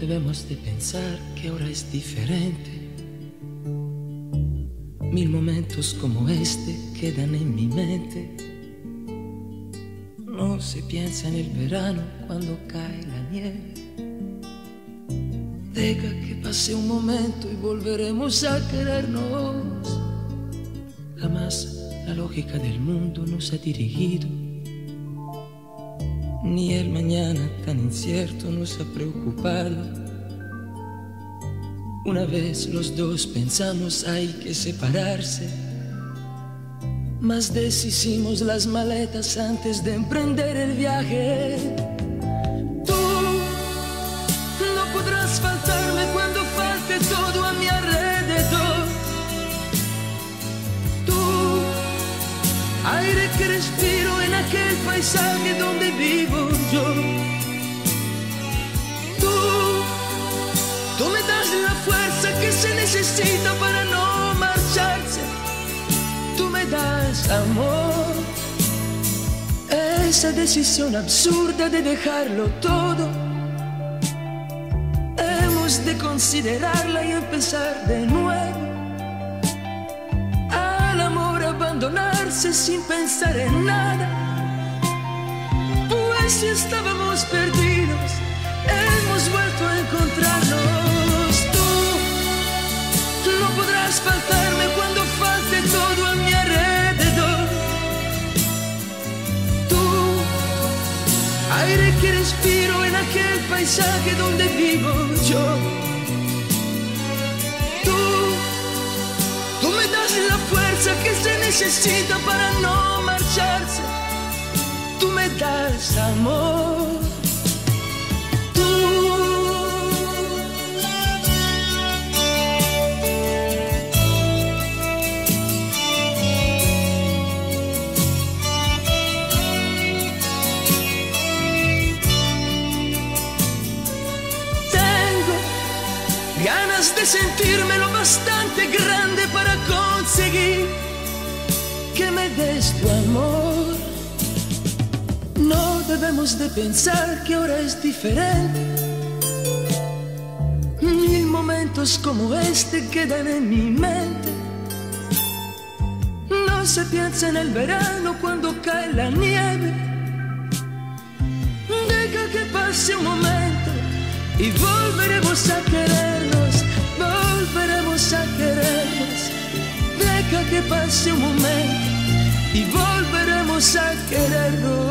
debemos de pensar que ahora es diferente. Mil momentos como este quedan en mi mente. No se piensa en el verano cuando cae la nieve. Deja que pase un momento y volveremos a querernos. Jamás la lógica del mundo nos ha dirigido. Ni el mañana tan incierto nos ha preocupado. Una vez los dos pensamos hay que separarse, mas deshicimos las maletas antes de emprender el viaje. Aire que respiro en aquel paisaje donde vivo yo. se necesita para no marcharse. Tú me das amor. Esa decisión absurda de dejarlo todo. Hemos de considerarla y empezar de nuevo. Sin pensar en nada. Pues si estábamos perdidos, hemos vuelto a encontrarnos. faltarme cuando falte todo a mi alrededor. Tú, aire que respiro en aquel paisaje donde vivo yo. Que se necesita para no marcharse. Tú me das amor. de sentirme lo bastante grande para conseguir que me des tu amor. No debemos de pensar que ahora es diferente. Mil momentos como este quedan en mi mente. No se piensa en el verano cuando cae la nieve. Deja que pase un momento y volveremos a querernos volveremos a querernos. Deja que pase un momento y volveremos a querernos.